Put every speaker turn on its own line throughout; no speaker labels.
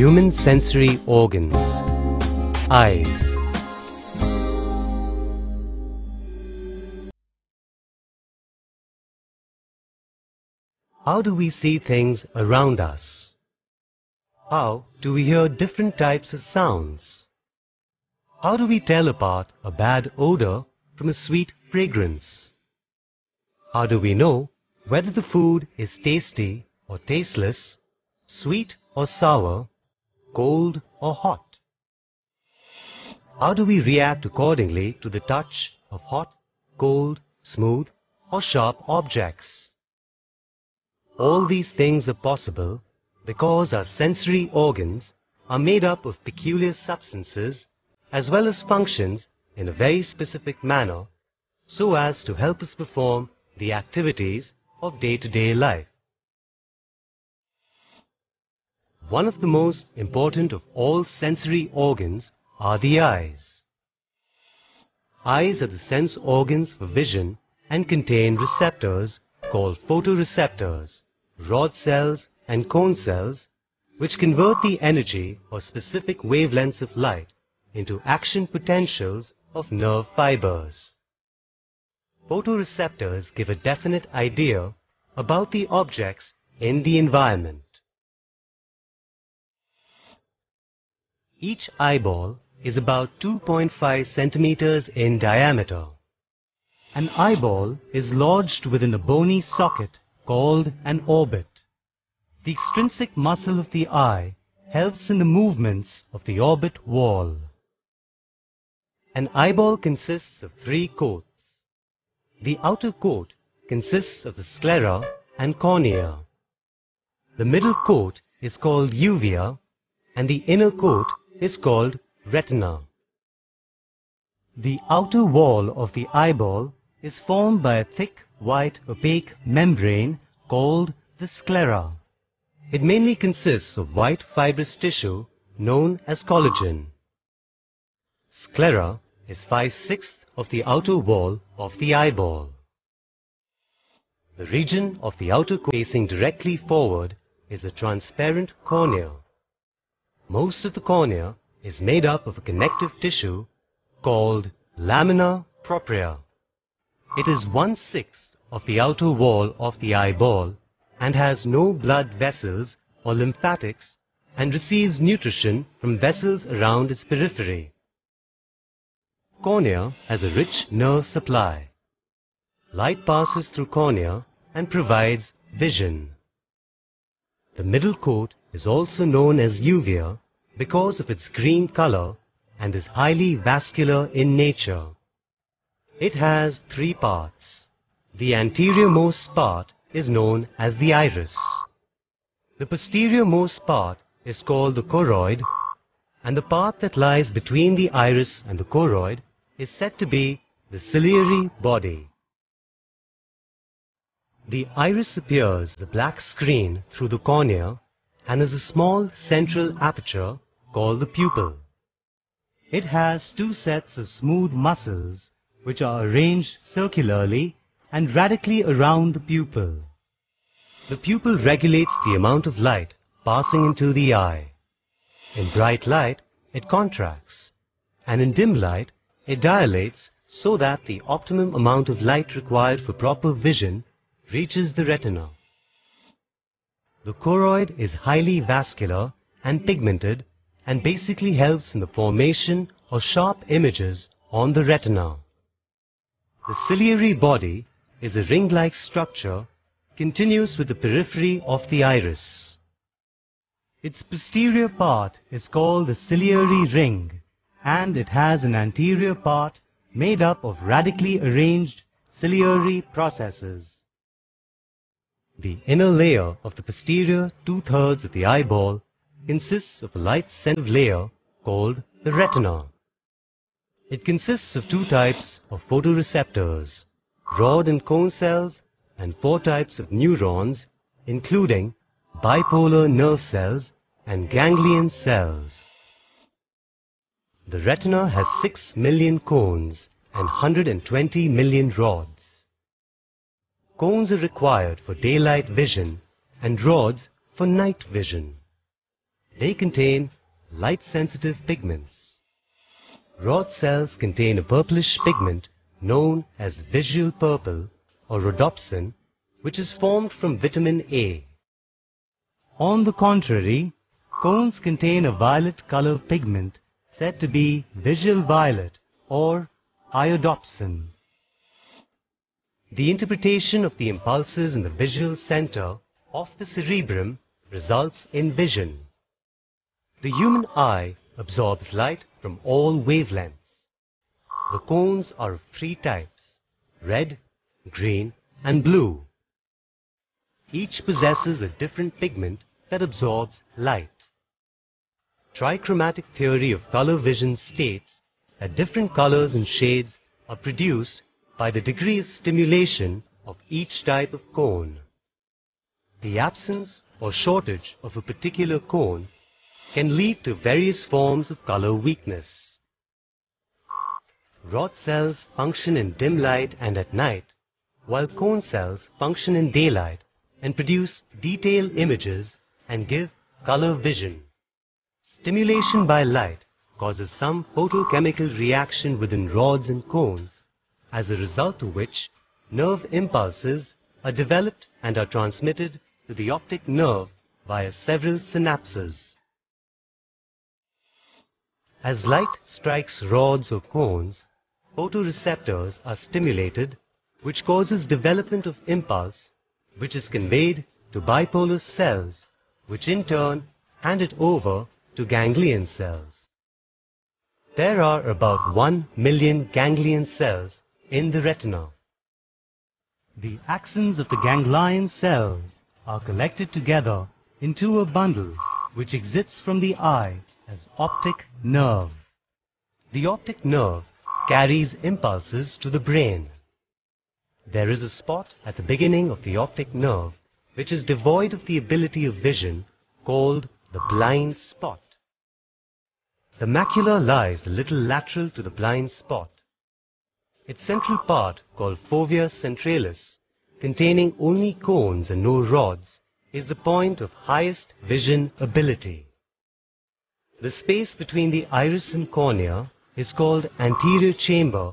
human sensory organs. Eyes. How do we see things around us? How do we hear different types of sounds? How do we tell apart a bad odor from a sweet fragrance? How do we know whether the food is tasty or tasteless, sweet or sour, cold or hot? How do we react accordingly to the touch of hot, cold, smooth or sharp objects? All these things are possible because our sensory organs are made up of peculiar substances as well as functions in a very specific manner so as to help us perform the activities of day-to-day life. One of the most important of all sensory organs are the eyes. Eyes are the sense organs for vision and contain receptors called photoreceptors, rod cells and cone cells which convert the energy or specific wavelengths of light into action potentials of nerve fibers. Photoreceptors give a definite idea about the objects in the environment. Each eyeball is about 2.5 centimeters in diameter. An eyeball is lodged within a bony socket called an orbit. The extrinsic muscle of the eye helps in the movements of the orbit wall. An eyeball consists of three coats. The outer coat consists of the sclera and cornea. The middle coat is called uvea and the inner coat is called retina. The outer wall of the eyeball is formed by a thick white opaque membrane called the sclera. It mainly consists of white fibrous tissue known as collagen. Sclera is 5-sixths of the outer wall of the eyeball. The region of the outer facing directly forward is a transparent cornea. Most of the cornea is made up of a connective tissue called lamina propria. It is one-sixth of the outer wall of the eyeball and has no blood vessels or lymphatics and receives nutrition from vessels around its periphery. Cornea has a rich nerve supply. Light passes through cornea and provides vision. The middle coat is also known as uvea because of its green color and is highly vascular in nature. It has three parts. The anterior-most part is known as the iris. The posterior-most part is called the choroid and the part that lies between the iris and the choroid is said to be the ciliary body. The iris appears the black screen through the cornea and has a small central aperture called the pupil. It has two sets of smooth muscles which are arranged circularly and radically around the pupil. The pupil regulates the amount of light passing into the eye. In bright light, it contracts, and in dim light, it dilates so that the optimum amount of light required for proper vision reaches the retina. The choroid is highly vascular and pigmented and basically helps in the formation of sharp images on the retina. The ciliary body is a ring-like structure continuous with the periphery of the iris. Its posterior part is called the ciliary ring and it has an anterior part made up of radically arranged ciliary processes. The inner layer of the posterior two-thirds of the eyeball consists of a light sensitive layer called the retina. It consists of two types of photoreceptors, rod and cone cells, and four types of neurons, including bipolar nerve cells and ganglion cells. The retina has 6 million cones and 120 million rods. Cones are required for daylight vision and rods for night vision. They contain light-sensitive pigments. Rod cells contain a purplish pigment known as visual purple or rhodopsin, which is formed from vitamin A. On the contrary, cones contain a violet color pigment said to be visual violet or iodopsin. The interpretation of the impulses in the visual center of the cerebrum results in vision. The human eye absorbs light from all wavelengths. The cones are of three types, red, green and blue. Each possesses a different pigment that absorbs light. Trichromatic theory of color vision states that different colors and shades are produced by the degree of stimulation of each type of cone. The absence or shortage of a particular cone can lead to various forms of color weakness. Rod cells function in dim light and at night, while cone cells function in daylight and produce detailed images and give color vision. Stimulation by light causes some photochemical reaction within rods and cones, as a result of which nerve impulses are developed and are transmitted to the optic nerve via several synapses. As light strikes rods or cones, photoreceptors are stimulated, which causes development of impulse, which is conveyed to bipolar cells, which in turn hand it over to ganglion cells. There are about 1 million ganglion cells in the retina. The axons of the ganglion cells are collected together into a bundle which exits from the eye as optic nerve. The optic nerve carries impulses to the brain. There is a spot at the beginning of the optic nerve which is devoid of the ability of vision called the blind spot. The macula lies a little lateral to the blind spot. Its central part, called fovea centralis, containing only cones and no rods, is the point of highest vision ability. The space between the iris and cornea is called anterior chamber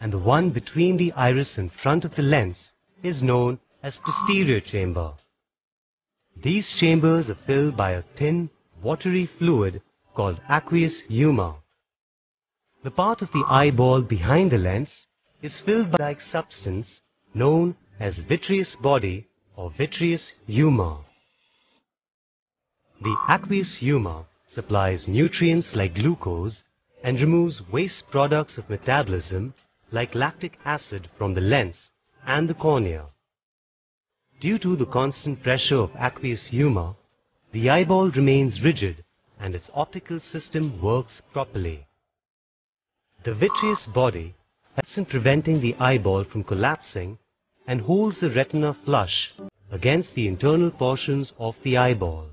and the one between the iris and front of the lens is known as posterior chamber. These chambers are filled by a thin, watery fluid called aqueous humor. The part of the eyeball behind the lens is filled by like substance known as vitreous body or vitreous humor. The aqueous humor supplies nutrients like glucose and removes waste products of metabolism like lactic acid from the lens and the cornea. Due to the constant pressure of aqueous humor, the eyeball remains rigid and its optical system works properly. The vitreous body in preventing the eyeball from collapsing and holds the retina flush against the internal portions of the eyeball.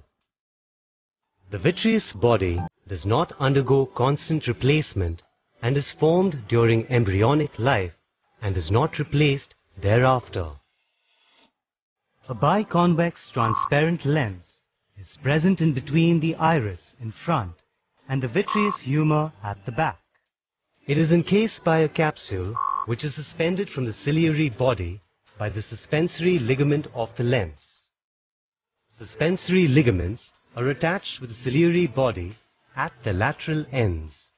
The vitreous body does not undergo constant replacement and is formed during embryonic life and is not replaced thereafter. A biconvex transparent lens is present in between the iris in front and the vitreous humor at the back. It is encased by a capsule which is suspended from the ciliary body by the suspensory ligament of the lens. Suspensory ligaments are attached with the ciliary body at the lateral ends.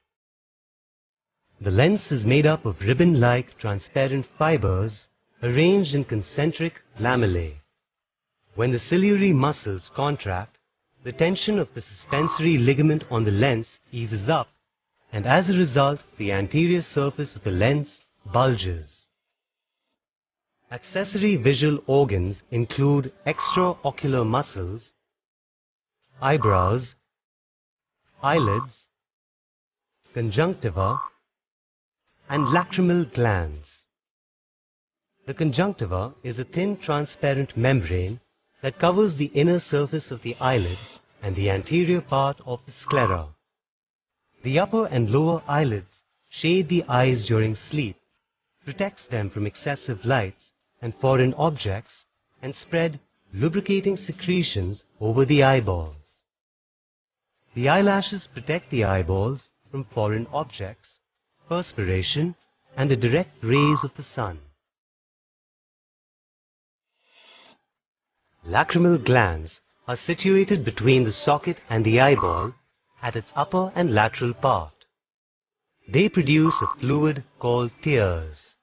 The lens is made up of ribbon-like transparent fibers arranged in concentric lamellae. When the ciliary muscles contract, the tension of the suspensory ligament on the lens eases up and as a result the anterior surface of the lens bulges. Accessory visual organs include extraocular muscles, eyebrows, eyelids, conjunctiva, and lacrimal glands. The conjunctiva is a thin transparent membrane that covers the inner surface of the eyelid and the anterior part of the sclera. The upper and lower eyelids shade the eyes during sleep, protects them from excessive lights and foreign objects, and spread lubricating secretions over the eyeballs. The eyelashes protect the eyeballs from foreign objects, perspiration and the direct rays of the sun. Lacrimal glands are situated between the socket and the eyeball at its upper and lateral part. They produce a fluid called tears.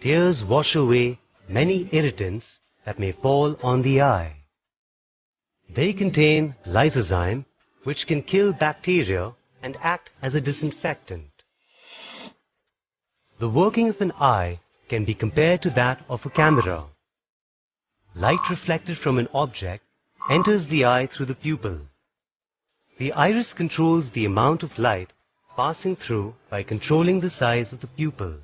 Tears wash away many irritants that may fall on the eye. They contain lysozyme which can kill bacteria and act as a disinfectant. The working of an eye can be compared to that of a camera. Light reflected from an object enters the eye through the pupil. The iris controls the amount of light passing through by controlling the size of the pupil.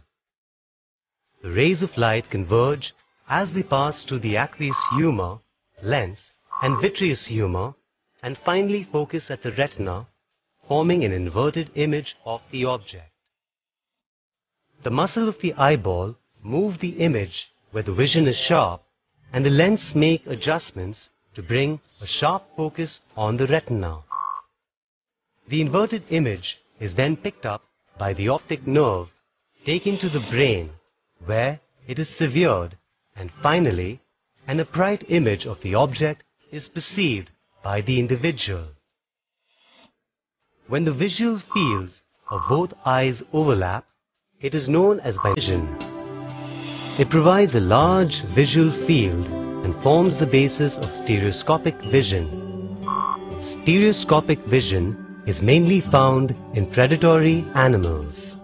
The rays of light converge as they pass through the aqueous humor, lens and vitreous humor and finally focus at the retina, forming an inverted image of the object. The muscle of the eyeball move the image where the vision is sharp and the lens make adjustments to bring a sharp focus on the retina. The inverted image is then picked up by the optic nerve taken to the brain where it is severed and finally an upright image of the object is perceived by the individual. When the visual fields of both eyes overlap, it is known as vision. It provides a large visual field and forms the basis of stereoscopic vision. Stereoscopic vision is mainly found in predatory animals.